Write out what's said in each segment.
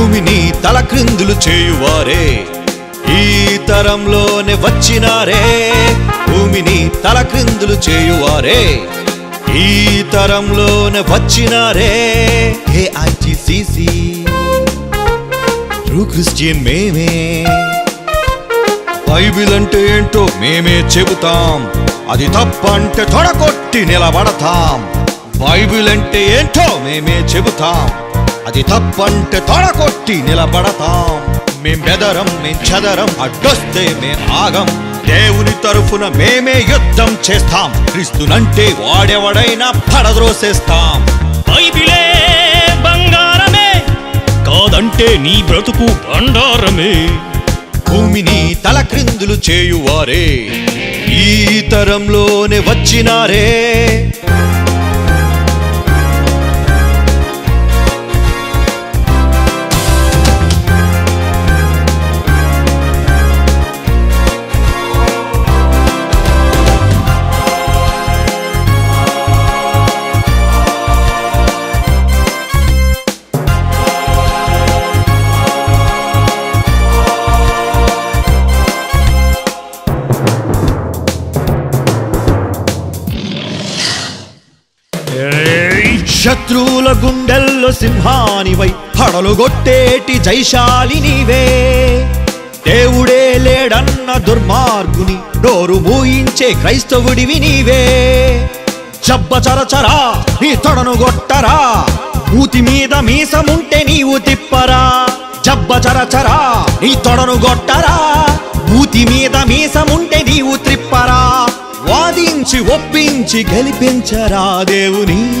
భూమిని తలక్రిందులు చేయువారే ఈ తరంలోనే వచ్చినారే. భూమిని తలక్రిందులు చేయువారే ఈ తరంలోనే వచ్చినారే. ఏఐటిసిసి ట్రూ క్రిస్టియన్ మేమే. బైబిల్ అంటే ఏంటో మేమే చెబుతాం అది తప్పంటే తొడగొట్టి నిలబడతాం. బైబిల్ అంటే ఏంటో మేమే చెబుతాం. అది తప్పంటే తొడగొట్టి నిలబడతాం. మేం బెదరం మేం చదరం అడ్డొస్తే మేం ఆగం. దేవుని తరఫున మేమే యుద్ధం చేస్తాం. క్రీస్తునంటే వాడెవడైనా పడద్రోసేస్తాం. బైబిలే బంగారమే కాదంటే నీ బ్రతుకు బండారమే. భూమిని తలక్రిందులు చేయువారే ఈ తరంలోనే వచ్చినారే. శత్రువుల గుండెల్లో సింహానివై హడలుగొట్టేటి జైశాలి నీవే. దేవుడే లేడన్న దుర్మార్గుని డోరు మూయించే క్రైస్తవుడివి నీవే. జబ్బ చరచరా నీ తొడను గొట్టరా మూతి మీద మీసముంటే నీవు తిప్పరా. జబ్బ చరచరా నీ తొడను గొట్టరా మూతి మీద మీసముంటే నీవు త్రిప్పరా. వాదించి ఒప్పించి గెలిపించరా దేవుని.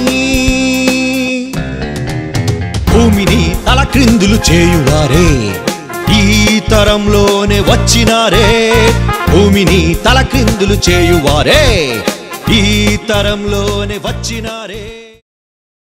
క్రిందులు చేయువారే. ఈ తరంలోనే వచ్చినారే. భూమిని తల క్రిందులు చేయువారే. ఈ తరంలోనే వచ్చినారే.